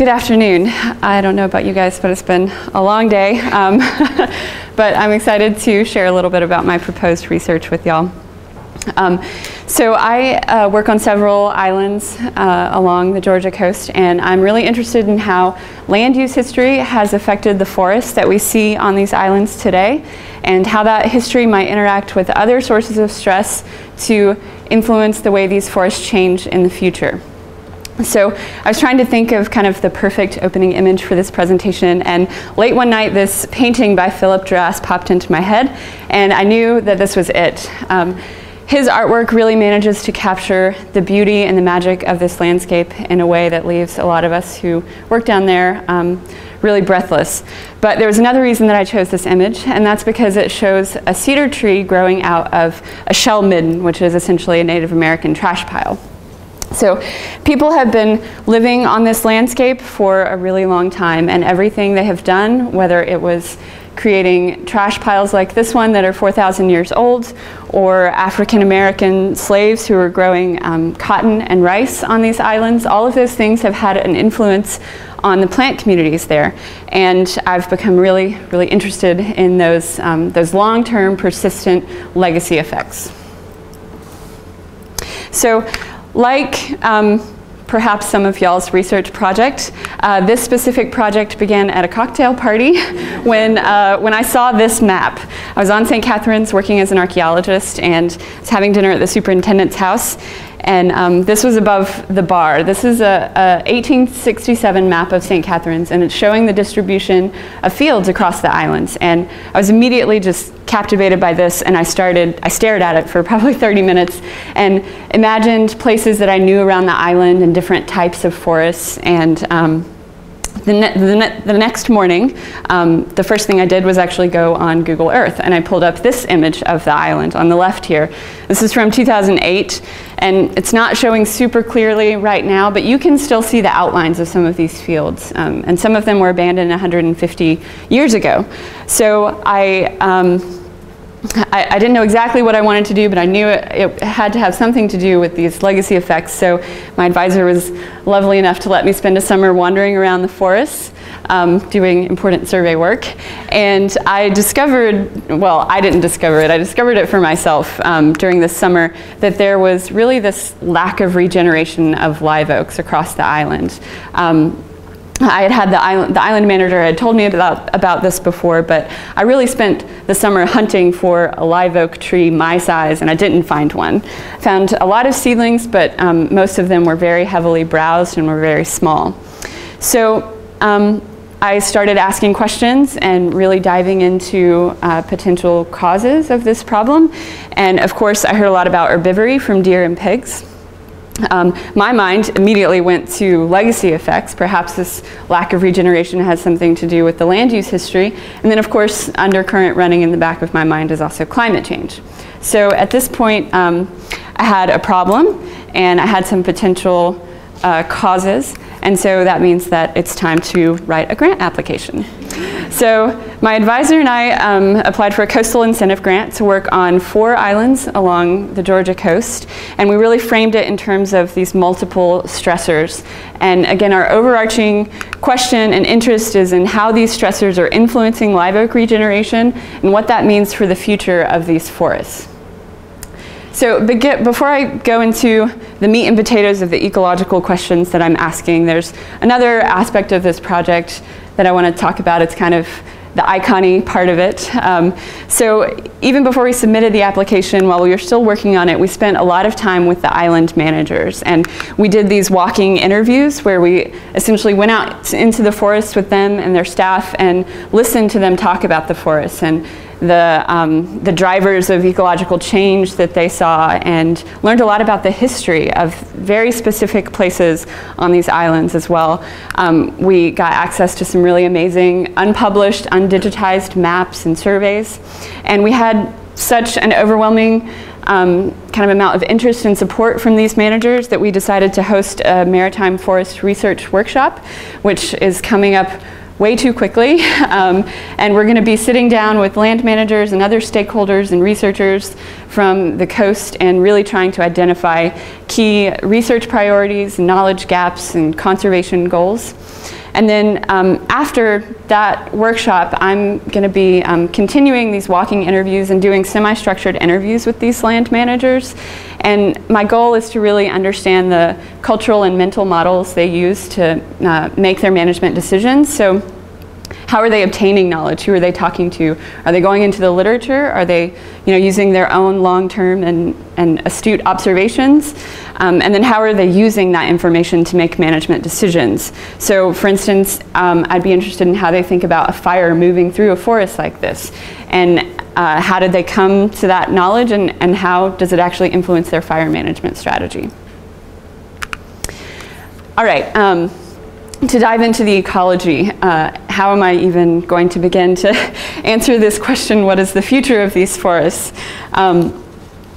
good afternoon. I don't know about you guys, but it's been a long day. Um, but I'm excited to share a little bit about my proposed research with y'all. Um, so I uh, work on several islands uh, along the Georgia coast, and I'm really interested in how land use history has affected the forests that we see on these islands today, and how that history might interact with other sources of stress to influence the way these forests change in the future. So I was trying to think of kind of the perfect opening image for this presentation and late one night this painting by Philip Juras popped into my head and I knew that this was it. Um, his artwork really manages to capture the beauty and the magic of this landscape in a way that leaves a lot of us who work down there um, really breathless. But there was another reason that I chose this image, and that's because it shows a cedar tree growing out of a shell midden, which is essentially a Native American trash pile. So people have been living on this landscape for a really long time, and everything they have done, whether it was creating trash piles like this one that are 4,000 years old, or African American slaves who were growing um, cotton and rice on these islands. All of those things have had an influence on the plant communities there. And I've become really, really interested in those, um, those long-term persistent legacy effects. So like um, perhaps some of y'all's research project. Uh, this specific project began at a cocktail party when, uh, when I saw this map. I was on St. Catherines working as an archaeologist and was having dinner at the superintendent's house and um, this was above the bar. This is a, a 1867 map of St. Catherines, and it's showing the distribution of fields across the islands. And I was immediately just captivated by this, and I started, I stared at it for probably 30 minutes, and imagined places that I knew around the island and different types of forests, and um, the, ne the, ne the, next morning, um, the first thing I did was actually go on Google Earth and I pulled up this image of the island on the left here. This is from 2008 and it's not showing super clearly right now, but you can still see the outlines of some of these fields. Um, and some of them were abandoned 150 years ago. So I, um, I, I, didn't know exactly what I wanted to do, but I knew it, it, had to have something to do with these legacy effects. So my advisor was lovely enough to let me spend a summer wandering around the forests, um, doing important survey work. And I discovered, well, I didn't discover it, I discovered it for myself um, during this summer, that there was really this lack of regeneration of live oaks across the island. Um, I had had the island, the island manager had told me about, about this before, but I really spent the summer hunting for a live oak tree my size, and I didn't find one. Found a lot of seedlings, but um, most of them were very heavily browsed and were very small. So um, I started asking questions and really diving into uh, potential causes of this problem. And of course, I heard a lot about herbivory from deer and pigs. Um, my mind immediately went to legacy effects. Perhaps this lack of regeneration has something to do with the land use history. And then, of course, undercurrent running in the back of my mind is also climate change. So at this point, um, I had a problem and I had some potential uh, causes. And so that means that it's time to write a grant application. So my advisor and I um, applied for a coastal incentive grant to work on four islands along the Georgia coast. And we really framed it in terms of these multiple stressors. And again, our overarching question and interest is in how these stressors are influencing live oak regeneration and what that means for the future of these forests. So before I go into the meat and potatoes of the ecological questions that I'm asking, there's another aspect of this project that I want to talk about. It's kind of the icony part of it. Um, so even before we submitted the application, while we were still working on it, we spent a lot of time with the island managers. And we did these walking interviews where we essentially went out into the forest with them and their staff and listened to them talk about the forest. And the, um, the drivers of ecological change that they saw and learned a lot about the history of very specific places on these islands as well. Um, we got access to some really amazing unpublished, undigitized maps and surveys. And we had such an overwhelming um, kind of amount of interest and support from these managers that we decided to host a maritime forest research workshop, which is coming up way too quickly. Um, and we're going to be sitting down with land managers and other stakeholders and researchers from the coast and really trying to identify key research priorities, knowledge gaps, and conservation goals. And then um, after that workshop, I'm going to be um, continuing these walking interviews and doing semi-structured interviews with these land managers. And my goal is to really understand the cultural and mental models they use to uh, make their management decisions. So how are they obtaining knowledge? Who are they talking to? Are they going into the literature? Are they you know, using their own long-term and, and astute observations? Um, and then how are they using that information to make management decisions? So for instance, um, I'd be interested in how they think about a fire moving through a forest like this. And uh, how did they come to that knowledge and, and how does it actually influence their fire management strategy? All right. Um, to dive into the ecology, uh, how am I even going to begin to answer this question, what is the future of these forests? Um,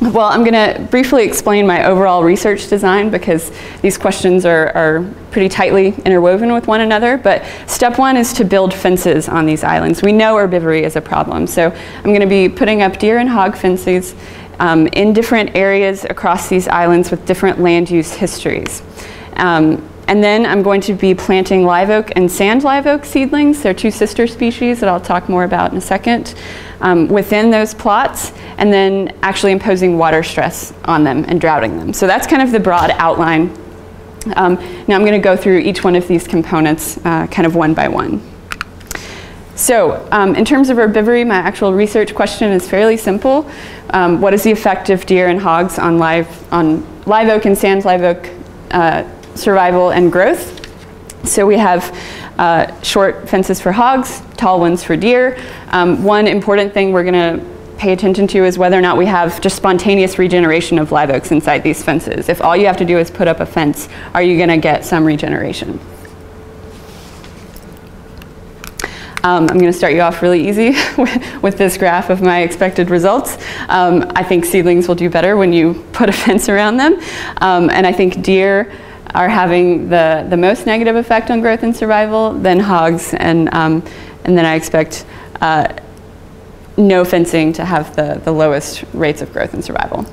well, I'm going to briefly explain my overall research design because these questions are, are, pretty tightly interwoven with one another. But step one is to build fences on these islands. We know herbivory is a problem. So I'm going to be putting up deer and hog fences um, in different areas across these islands with different land use histories. Um, and then I'm going to be planting live oak and sand live oak seedlings. They're two sister species that I'll talk more about in a second um, within those plots and then actually imposing water stress on them and droughting them. So that's kind of the broad outline. Um, now I'm going to go through each one of these components uh, kind of one by one. So um, in terms of herbivory, my actual research question is fairly simple. Um, what is the effect of deer and hogs on live, on live oak and sand live oak uh, survival and growth. So we have uh, short fences for hogs, tall ones for deer. Um, one important thing we're going to pay attention to is whether or not we have just spontaneous regeneration of live oaks inside these fences. If all you have to do is put up a fence, are you going to get some regeneration? Um, I'm going to start you off really easy with, this graph of my expected results. Um, I think seedlings will do better when you put a fence around them. Um, and I think deer are having the, the most negative effect on growth and survival, then hogs, and, um, and then I expect uh, no fencing to have the, the lowest rates of growth and survival.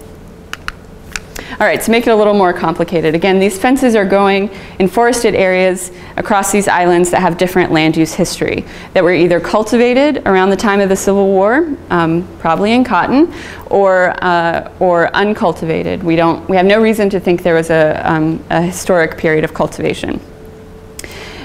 All right, to make it a little more complicated, again, these fences are going in forested areas across these islands that have different land use history, that were either cultivated around the time of the Civil War, um, probably in cotton, or, uh, or uncultivated. We, don't, we have no reason to think there was a, um, a historic period of cultivation.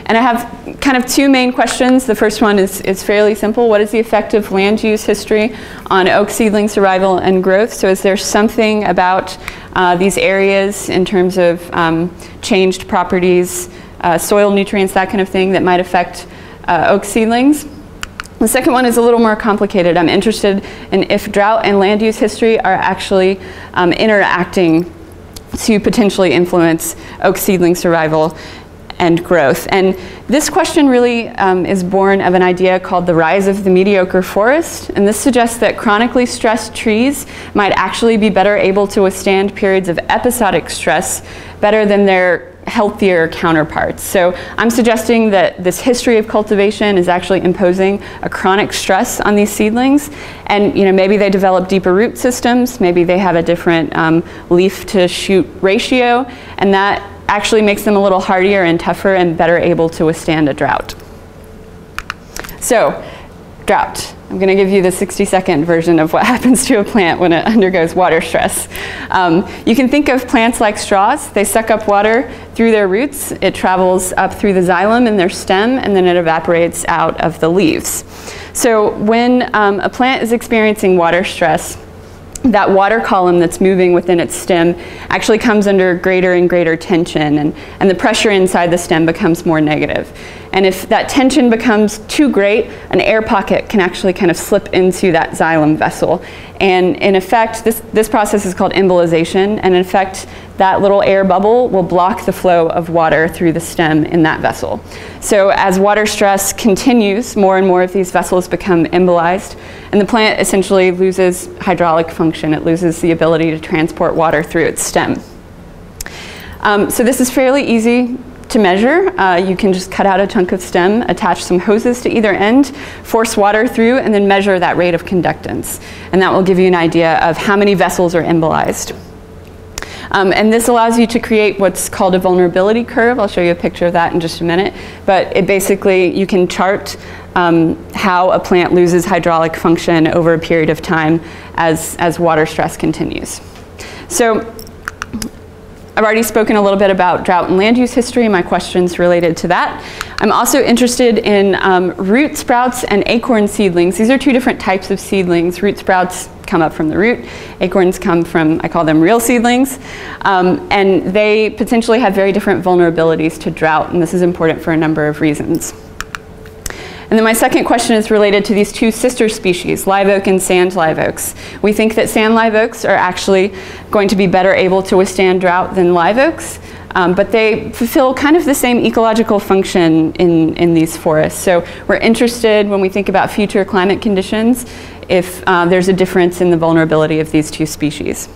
And I have kind of two main questions. The first one is, is fairly simple. What is the effect of land use history on oak seedling survival and growth? So is there something about uh, these areas in terms of um, changed properties, uh, soil nutrients, that kind of thing that might affect uh, oak seedlings? The second one is a little more complicated. I'm interested in if drought and land use history are actually um, interacting to potentially influence oak seedling survival and growth. And this question really um, is born of an idea called the rise of the mediocre forest. And this suggests that chronically stressed trees might actually be better able to withstand periods of episodic stress better than their healthier counterparts. So I'm suggesting that this history of cultivation is actually imposing a chronic stress on these seedlings. And you know, maybe they develop deeper root systems, maybe they have a different um, leaf to shoot ratio, and that actually makes them a little hardier and tougher and better able to withstand a drought. So, drought. I'm going to give you the 60 second version of what happens to a plant when it undergoes water stress. Um, you can think of plants like straws. They suck up water through their roots. It travels up through the xylem in their stem and then it evaporates out of the leaves. So when um, a plant is experiencing water stress, that water column that's moving within its stem actually comes under greater and greater tension and, and the pressure inside the stem becomes more negative. And if that tension becomes too great, an air pocket can actually kind of slip into that xylem vessel. And in effect, this, this process is called embolization, and in effect, that little air bubble will block the flow of water through the stem in that vessel. So as water stress continues, more and more of these vessels become embolized, and the plant essentially loses hydraulic function. It loses the ability to transport water through its stem. Um, so this is fairly easy to measure. Uh, you can just cut out a chunk of stem, attach some hoses to either end, force water through, and then measure that rate of conductance. And that will give you an idea of how many vessels are embolized. Um, and this allows you to create what's called a vulnerability curve. I'll show you a picture of that in just a minute. But it basically, you can chart um, how a plant loses hydraulic function over a period of time as, as water stress continues. So I've already spoken a little bit about drought and land use history, my questions related to that. I'm also interested in um, root sprouts and acorn seedlings. These are two different types of seedlings. Root sprouts come up from the root. Acorns come from, I call them real seedlings. Um, and they potentially have very different vulnerabilities to drought, and this is important for a number of reasons. And then my second question is related to these two sister species, live oak and sand live oaks. We think that sand live oaks are actually going to be better able to withstand drought than live oaks, um, but they fulfill kind of the same ecological function in, in these forests. So we're interested when we think about future climate conditions if uh, there's a difference in the vulnerability of these two species.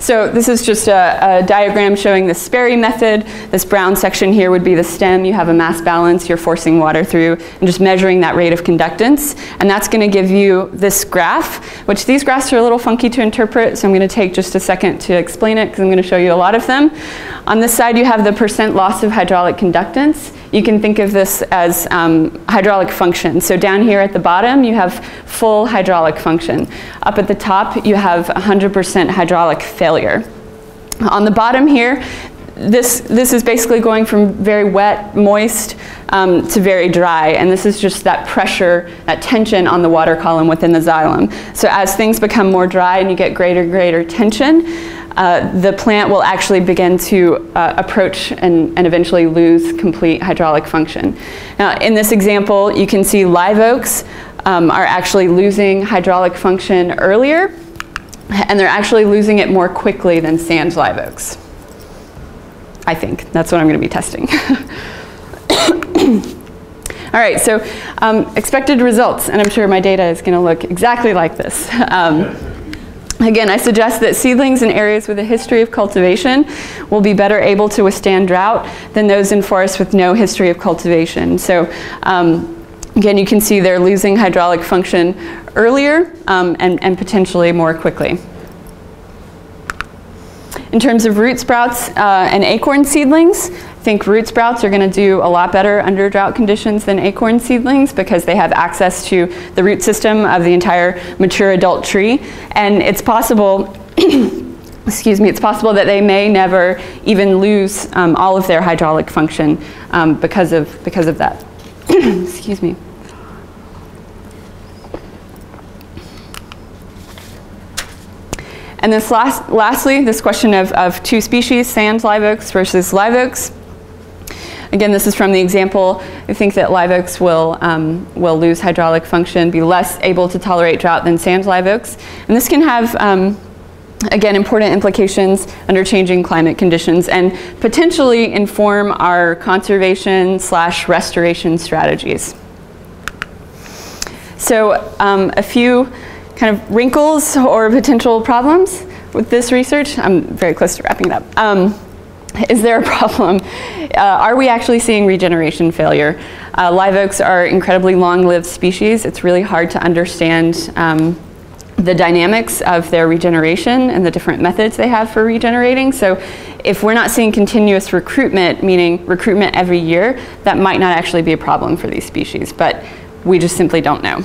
So this is just a, a, diagram showing the Sperry method. This brown section here would be the stem. You have a mass balance. You're forcing water through and just measuring that rate of conductance. And that's going to give you this graph, which these graphs are a little funky to interpret, so I'm going to take just a second to explain it because I'm going to show you a lot of them. On this side, you have the percent loss of hydraulic conductance. You can think of this as um, hydraulic function. So down here at the bottom, you have full hydraulic function. Up at the top, you have 100% hydraulic failure. On the bottom here, this, this is basically going from very wet, moist, um, to very dry. And this is just that pressure, that tension on the water column within the xylem. So as things become more dry and you get greater, greater tension, uh, the plant will actually begin to uh, approach and, and eventually lose complete hydraulic function. Now, in this example, you can see live oaks um, are actually losing hydraulic function earlier, and they're actually losing it more quickly than sand live oaks. I think. That's what I'm going to be testing. All right, so um, expected results, and I'm sure my data is going to look exactly like this. Um, Again, I suggest that seedlings in areas with a history of cultivation will be better able to withstand drought than those in forests with no history of cultivation. So um, again, you can see they're losing hydraulic function earlier um, and, and potentially more quickly. In terms of root sprouts uh, and acorn seedlings, think root sprouts are going to do a lot better under drought conditions than acorn seedlings because they have access to the root system of the entire mature adult tree. And it's possible, excuse me, it's possible that they may never even lose um, all of their hydraulic function um, because, of, because of that. excuse me. And this last, lastly, this question of, of two species, sand live oaks versus live oaks. Again, this is from the example. I think that live oaks will, um, will lose hydraulic function, be less able to tolerate drought than sand live oaks. And this can have, um, again, important implications under changing climate conditions and potentially inform our conservation slash restoration strategies. So um, a few kind of wrinkles or potential problems with this research. I'm very close to wrapping it up. Is there a problem? Uh, are we actually seeing regeneration failure? Uh, live oaks are incredibly long-lived species. It's really hard to understand um, the dynamics of their regeneration and the different methods they have for regenerating. So if we're not seeing continuous recruitment, meaning recruitment every year, that might not actually be a problem for these species, but we just simply don't know.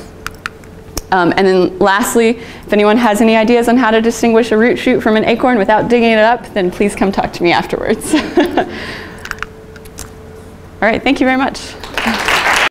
Um, and then lastly, if anyone has any ideas on how to distinguish a root shoot from an acorn without digging it up, then please come talk to me afterwards. All right, thank you very much.